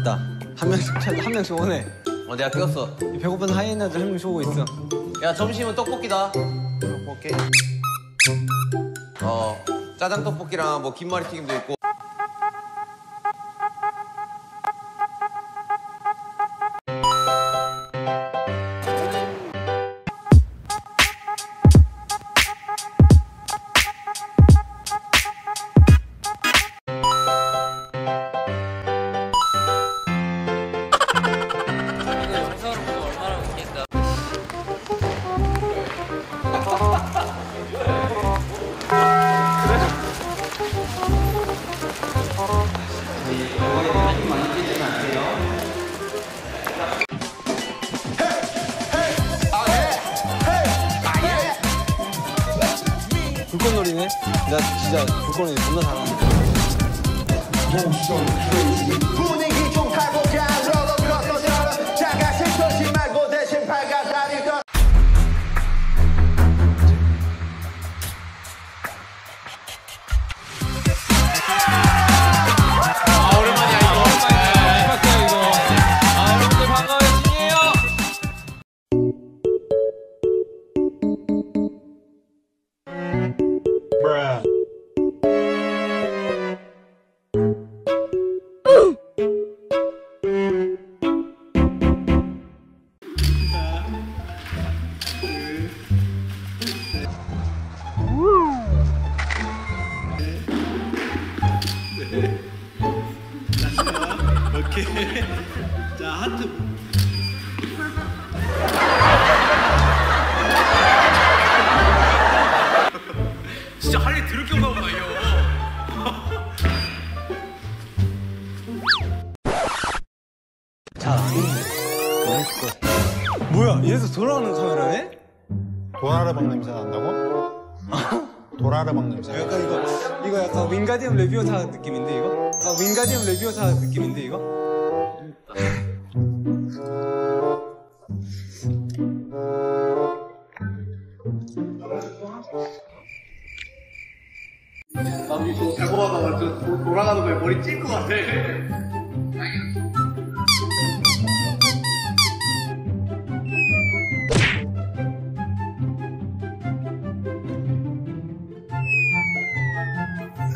맞다. 한 명씩 찾- 한 명씩 오네. 어 내가 이 배고픈 하이에나들 한 명씩 오고 있어. 야 점심은 떡볶이다 떡볶이. 어 짜장 떡볶이랑 뭐 김말이 튀김도 있고 나 진짜 불꽃놀이 존나 잘하는데. 진짜 할리 들을 게 없나 보다 이거. 자, 같아. 뭐야? 얘도 돌아가는 카메라네? 도라르방 냄새 난다고? 도라르방 냄새. 약간 이거 이거 약간 윙가디움 레비오사 느낌인데 이거? 약간 윙가디움 레비오사 느낌인데 이거? 돌아가는 거에 머리 찔것 같아.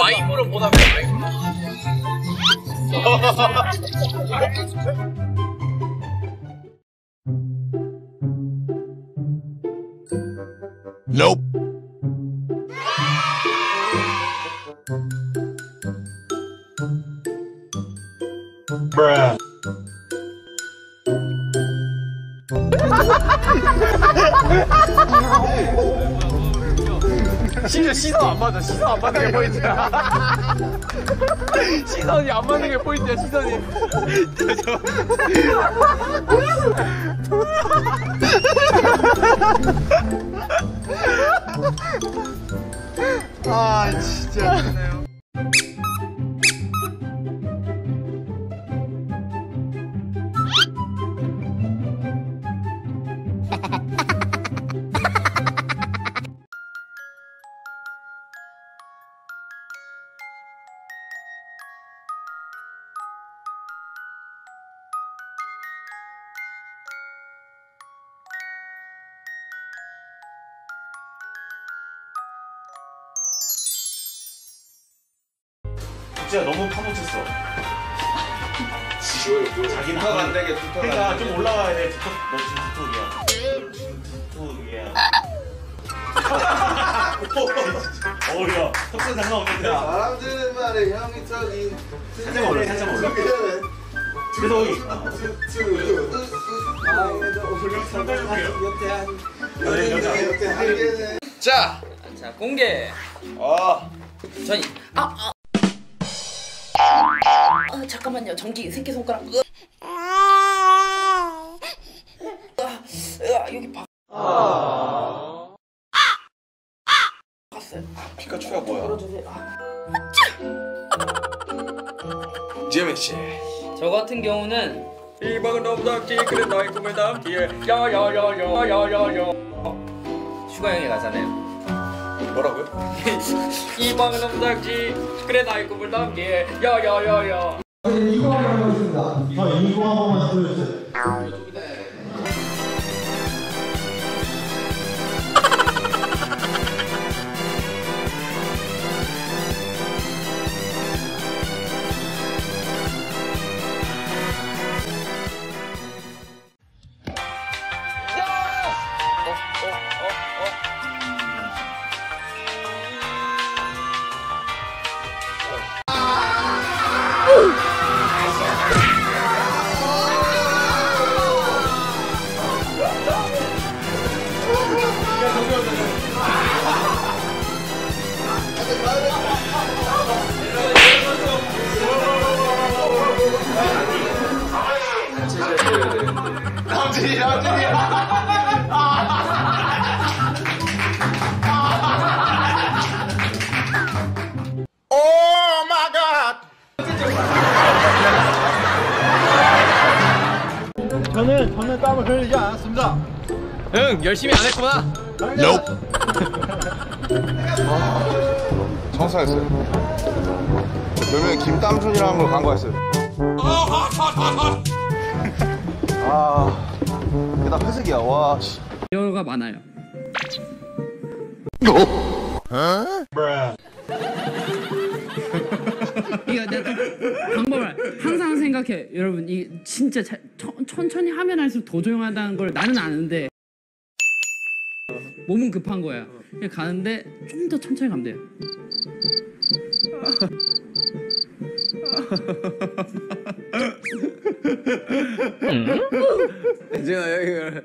와이프로 보다 와이프. Nope. Bruh. 진짜 시선 안 맞아. 시선 안 맞는 게 포인트야. 시선이 안 맞는 게 포인트야. 시선이. 아진 진짜 너무 파묻혔어. 자기는 두턱 안 되게 두턱 그러니까 안좀 되게 올라와야 돼. 두턱, 너 지금 두턱이야. 두턱이야. 어우야 턱선 장난 없는데 사람들은 말해 형이 저기 살짝만 올려 살짝만 올려 그래서 거기 자, 자 공개. 어, 전이. 아, 아. 아 잠깐만요. 전기 새끼 손가락. 으. 아, 으아, 여기 박. 갔어요. 피카츄야 뭐야? 풀어주세요. 아. 지혜민 씨. 저 같은 경우는 이방은 너무 작지 그래 나의 꿈을 담기에 야야야야야야야 슈가 형이 가잖아요 뭐라고요? 이 방은 작지. 그래 나의 꿈을 담기에 야야야 야 저는 저는 땀을 흘리지 않았습니다. 응, 열심히 안 했구나. 청소했어요. 몇명이 김땀순이라는 걸 간과했어요. 아 다 회색이야. 와 씨. 여가 많아요. Bruh. 이거 내가 방법을 항상 생각해. 여러분 이 진짜 자, 천, 천천히 하면 할수록 더 조용하다는 걸 나는 아는데 몸은 급한 거야. 그냥 가는데 좀 더 천천히 가면 돼요 엔진아 여기